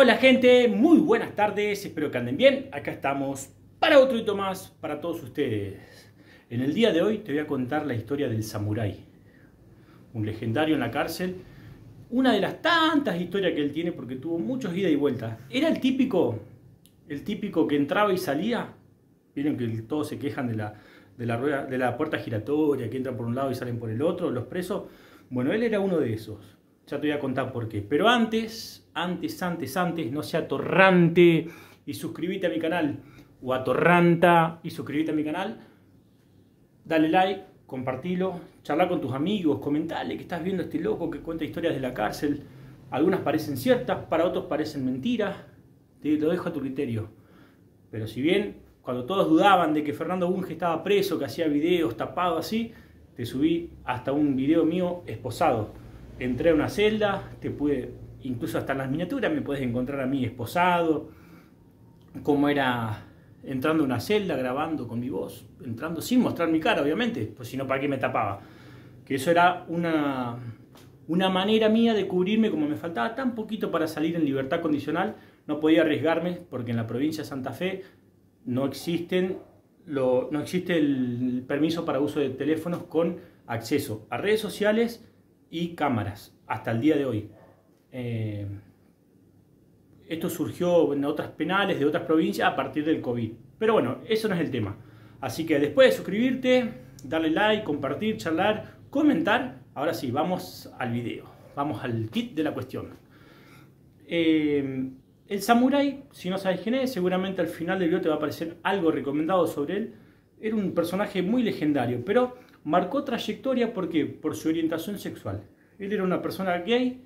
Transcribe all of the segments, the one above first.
Hola gente, muy buenas tardes, espero que anden bien. Acá estamos para otro hito más para todos ustedes. En el día de hoy te voy a contar la historia del samurái, un legendario en la cárcel. Una de las tantas historias que él tiene porque tuvo muchos ida y vuelta. Era el típico, el típico que entraba y salía. Vieron que todos se quejan de la, de la, rueda, de la puerta giratoria, que entran por un lado y salen por el otro, los presos. Bueno, él era uno de esos. Ya te voy a contar por qué. Pero antes, antes, antes, antes, no sea torrante y suscríbete a mi canal. O atorranta y suscríbete a mi canal. Dale like, compartilo, charla con tus amigos, comentale que estás viendo a este loco que cuenta historias de la cárcel. Algunas parecen ciertas, para otros parecen mentiras. Te lo dejo a tu criterio. Pero si bien cuando todos dudaban de que Fernando Bunge estaba preso, que hacía videos tapado así, te subí hasta un video mío esposado entré a una celda, te pude, incluso hasta en las miniaturas me puedes encontrar a mí esposado, cómo era entrando a una celda, grabando con mi voz, entrando sin mostrar mi cara, obviamente, pues si no, ¿para qué me tapaba? Que eso era una, una manera mía de cubrirme como me faltaba tan poquito para salir en libertad condicional, no podía arriesgarme porque en la provincia de Santa Fe no existen lo, no existe el permiso para uso de teléfonos con acceso a redes sociales y cámaras hasta el día de hoy. Eh, esto surgió en otras penales de otras provincias a partir del COVID. Pero bueno, eso no es el tema. Así que después de suscribirte, darle like, compartir, charlar, comentar, ahora sí, vamos al video. Vamos al kit de la cuestión. Eh, el samurái, si no sabes quién es, seguramente al final del video te va a aparecer algo recomendado sobre él. Era un personaje muy legendario, pero marcó trayectoria porque por su orientación sexual. Él era una persona gay,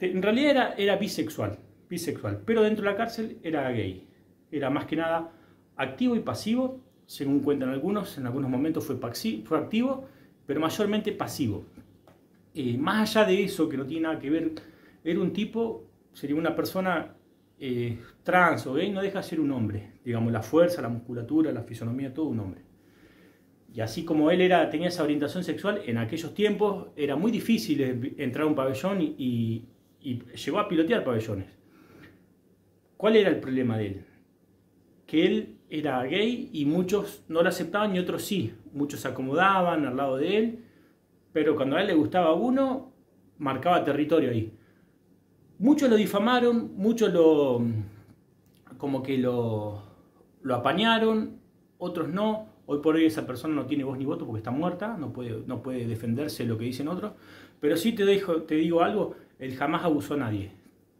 en realidad era, era bisexual, bisexual, pero dentro de la cárcel era gay. Era más que nada activo y pasivo, según cuentan algunos, en algunos momentos fue, fue activo, pero mayormente pasivo. Eh, más allá de eso, que no tiene nada que ver, era un tipo, sería una persona eh, trans o gay, no deja de ser un hombre. Digamos, la fuerza, la musculatura, la fisonomía, todo un hombre. Y así como él era, tenía esa orientación sexual, en aquellos tiempos era muy difícil entrar a un pabellón y, llegó a pilotear pabellones. ¿Cuál era el problema de él? Que él era gay y muchos no lo aceptaban y otros sí. Muchos se acomodaban al lado de él, pero cuando a él le gustaba uno, marcaba territorio ahí. Muchos lo difamaron, muchos lo como que lo, lo apañaron, otros no. Hoy por hoy esa persona no tiene voz ni voto porque está muerta, no puede, defenderse lo que dicen otros. Pero sí te, dejo, te digo algo, él jamás abusó a nadie.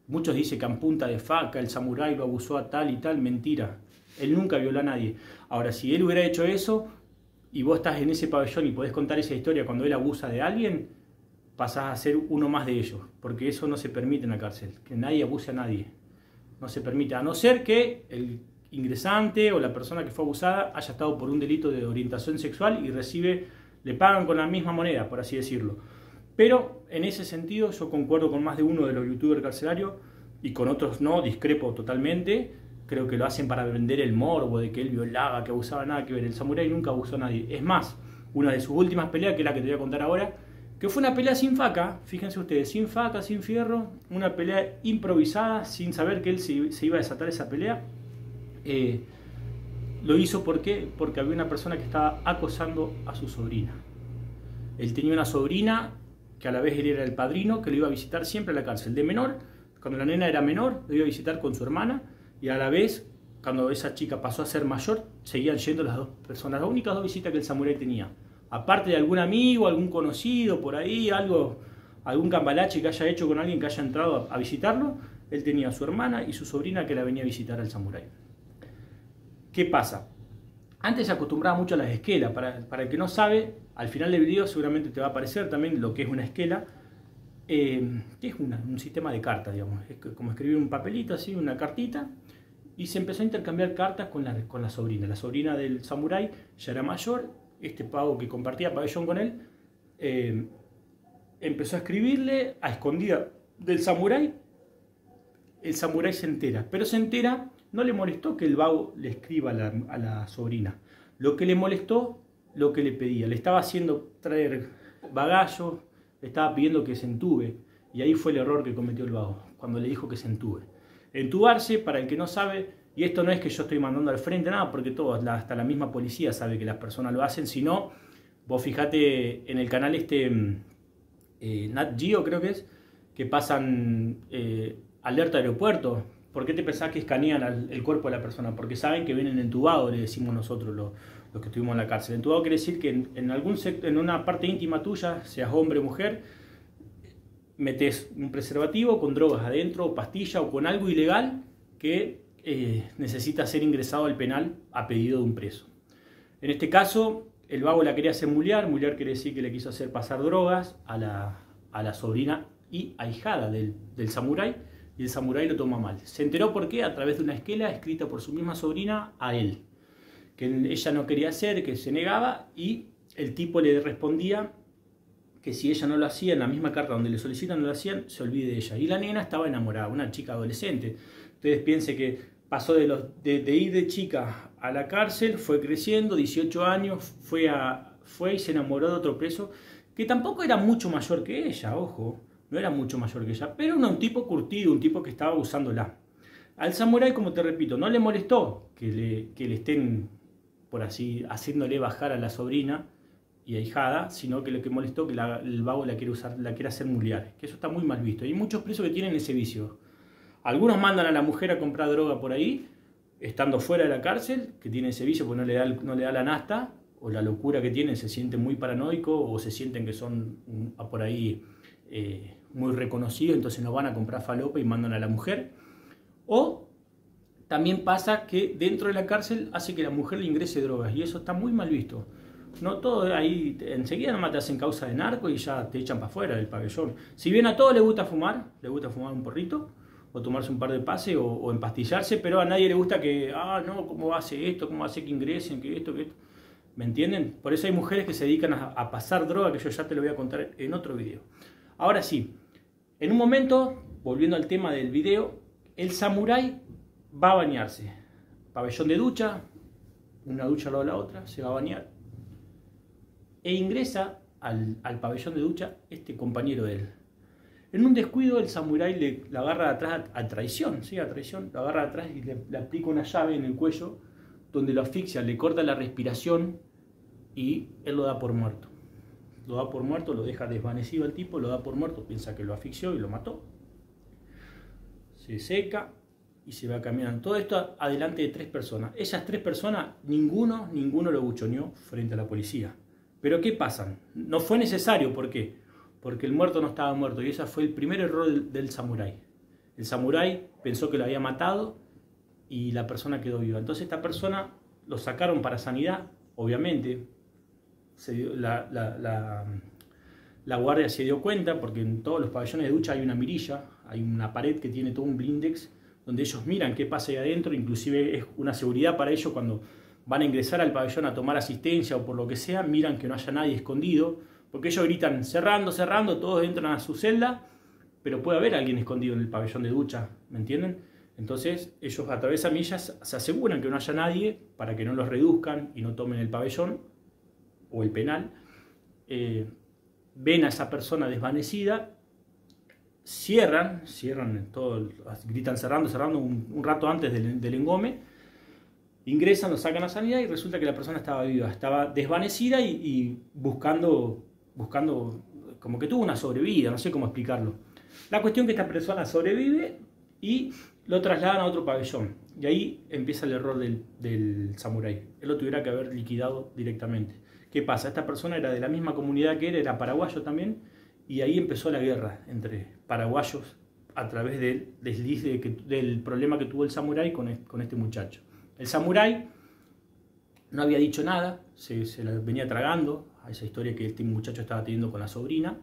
Muchos dicen que en punta de faca el samurái lo abusó a tal y tal, mentira. Él nunca violó a nadie. Ahora, si él hubiera hecho eso y vos estás en ese pabellón y podés contar esa historia cuando él abusa de alguien, pasás a ser uno más de ellos. Porque eso no se permite en la cárcel, que nadie abuse a nadie. No se permite, a no ser que el ingresante o la persona que fue abusada haya estado por un delito de orientación sexual y recibe, le pagan con la misma moneda, por así decirlo. Pero en ese sentido yo concuerdo con más de uno de los youtubers carcelarios y con otros no, discrepo totalmente. Creo que lo hacen para vender el morbo de que él violaba, que abusaba, nada que ver. El samurái nunca abusó a nadie. Es más, una de sus últimas peleas, que es la que te voy a contar ahora, que fue una pelea sin faca, fíjense ustedes, sin faca, sin fierro, una pelea improvisada, sin saber que él se iba a desatar esa pelea eh, lo hizo porque había una persona que estaba acosando a su sobrina. Él tenía una sobrina que a la vez era el padrino, que lo iba a visitar siempre a la cárcel. De menor, cuando la nena era menor, lo iba a visitar con su hermana y a la vez, cuando esa chica pasó a ser mayor, seguían yendo las dos personas. Las únicas dos visitas que el samurái tenía. Aparte de algún amigo, algún conocido por ahí, algo, algún cambalache que haya hecho con alguien que haya entrado a visitarlo, él tenía a su hermana y su sobrina que la venía a visitar al samurái. ¿Qué pasa? Antes se acostumbraba mucho a las esquelas. Para, el que no sabe, al final del video seguramente te va a aparecer también lo que es una esquela, eh, es un sistema de cartas, digamos. Es como escribir un papelito así, una cartita, y se empezó a intercambiar cartas con la, con la sobrina. La sobrina del samurái ya era mayor, este pavo que compartía pabellón con él, eh, empezó a escribirle a escondida del samurái. El samurái se entera, pero se entera no le molestó que el vago le escriba a la, sobrina. Lo que le molestó, lo que le pedía. Le estaba haciendo traer bagallo, le estaba pidiendo que se entube. Y ahí fue el error que cometió el vago, cuando le dijo que se entube. entubarse, para el que no sabe, y esto no es que yo estoy mandando al frente nada, porque todos, hasta la misma policía sabe que las personas lo hacen, sino, vos fijate en el canal este, mm, eh, Nat Geo creo que es, que pasan eh, alerta aeropuerto. ¿Por qué te pensás que escanean el cuerpo de la persona? Porque saben que vienen entubados, le decimos nosotros los, que estuvimos en la cárcel. Entubado quiere decir que en, algún en una parte íntima tuya, seas hombre o mujer, metes un preservativo con drogas adentro, pastilla o con algo ilegal que eh, necesita ser ingresado al penal a pedido de un preso. En este caso, el vago la quería hacer muliar, muliar quiere decir que le quiso hacer pasar drogas a la, a la sobrina y ahijada del, del samurái, y el samurái lo toma mal. Se enteró por qué a través de una esquela escrita por su misma sobrina a él, que ella no quería hacer, que se negaba, y el tipo le respondía que si ella no lo hacía, en la misma carta donde le solicitan no lo hacían, se olvide de ella. Y la nena estaba enamorada, una chica adolescente. Ustedes piensen que pasó de, los, de, ir de chica a la cárcel, fue creciendo, 18 años, fue, a, fue y se enamoró de otro preso, que tampoco era mucho mayor que ella, ojo, no era mucho mayor que ella, pero era un tipo curtido, un tipo que estaba usándola. Al samurái, como te repito, no le molestó que le, que le estén, por así, haciéndole bajar a la sobrina, y ahijada, sino que lo que molestó que el vago la quiere usar, la quiere hacer muliar, que eso está muy mal visto. Hay muchos presos que tienen ese vicio. Algunos mandan a la mujer a comprar droga por ahí, estando fuera de la cárcel, que tiene ese vicio porque no le da, no le da la nasta, o la locura que tienen, se sienten muy paranoico o se sienten que son por ahí eh, muy reconocidos, entonces no van a comprar falopa y mandan a la mujer. O también pasa que dentro de la cárcel hace que la mujer le ingrese drogas y eso está muy mal visto. No todo ahí, enseguida nomás te hacen causa de narco y ya te echan para afuera del pabellón. Si bien a todos les gusta fumar, les gusta fumar un porrito, o tomarse un par de pases, o, empastillarse, pero a nadie le gusta que, ah, no, ¿cómo hace esto? ¿Cómo hace que ingresen? que esto? que esto? ¿Me entienden? Por eso hay mujeres que se dedican a, pasar droga, que yo ya te lo voy a contar en otro video. Ahora sí, en un momento, volviendo al tema del video, el samurái va a bañarse. Pabellón de ducha, una ducha al la otra, se va a bañar e ingresa al, pabellón de ducha este compañero de él. En un descuido el samurái le, la agarra atrás a, traición, ¿sí? a traición, la agarra atrás y le, aplica una llave en el cuello donde lo asfixia, le corta la respiración y él lo da por muerto. Lo da por muerto, lo deja desvanecido el tipo, lo da por muerto, piensa que lo asfixió y lo mató. Se seca y se va caminando. Todo esto adelante de tres personas. Esas tres personas, ninguno, ninguno lo buchoneó frente a la policía. Pero ¿qué pasa? No fue necesario, ¿por qué? Porque el muerto no estaba muerto y ese fue el primer error del, samurái. El samurái pensó que lo había matado y la persona quedó viva. Entonces esta persona lo sacaron para sanidad, obviamente. La, la, guardia se dio cuenta porque en todos los pabellones de ducha hay una mirilla, hay una pared que tiene todo un blindex donde ellos miran qué pasa ahí adentro, inclusive es una seguridad para ellos cuando van a ingresar al pabellón a tomar asistencia o por lo que sea, miran que no haya nadie escondido, porque ellos gritan cerrando, cerrando, todos entran a su celda, pero puede haber alguien escondido en el pabellón de ducha, ¿me entienden? Entonces ellos a través de millas se aseguran que no haya nadie para que no los reduzcan y no tomen el pabellón o el penal. Eh, ven a esa persona desvanecida, cierran, cierran todo, gritan cerrando, cerrando un, rato antes del, del engome, ingresan, lo sacan a sanidad y resulta que la persona estaba viva, estaba desvanecida y, buscando, buscando, como que tuvo una sobrevida, no sé cómo explicarlo. La cuestión es que esta persona sobrevive y lo trasladan a otro pabellón. Y ahí empieza el error del, samurái. Él lo tuviera que haber liquidado directamente. ¿Qué pasa? Esta persona era de la misma comunidad que él, era paraguayo también, y ahí empezó la guerra entre paraguayos a través del desliz del problema que tuvo el samurái con este muchacho. El samurái no había dicho nada, se, la venía tragando a esa historia que este muchacho estaba teniendo con la sobrina,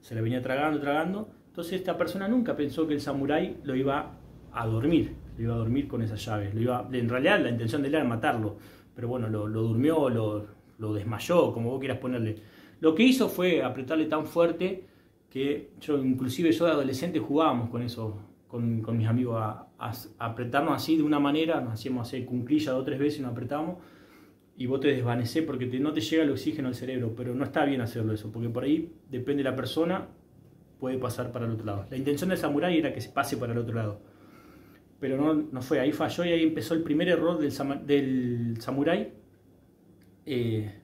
se la venía tragando, tragando. Entonces esta persona nunca pensó que el samurái lo iba a dormir, lo iba a dormir con esa llave. Lo iba, en realidad la intención de él era matarlo, pero bueno, lo, durmió, lo, lo, desmayó, como vos quieras ponerle. Lo que hizo fue apretarle tan fuerte que yo, inclusive yo de adolescente jugábamos con eso, con, con mis amigos a, apretarnos así de una manera, nos hacíamos hacer cunclilla dos o tres veces y nos apretamos y vos te desvanecés porque no te llega el oxígeno al cerebro, pero no está bien hacerlo eso, porque por ahí, depende de la persona, puede pasar para el otro lado. La intención del samurái era que se pase para el otro lado. Pero no, no fue, ahí falló y ahí empezó el primer error del, del samurái, eh,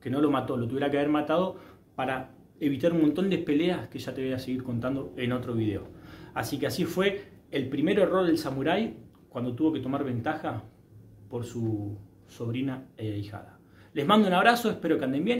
que no lo mató, lo tuviera que haber matado para evitar un montón de peleas que ya te voy a seguir contando en otro video. Así que así fue el primer error del samurái cuando tuvo que tomar ventaja por su sobrina e hijada. Les mando un abrazo, espero que anden bien.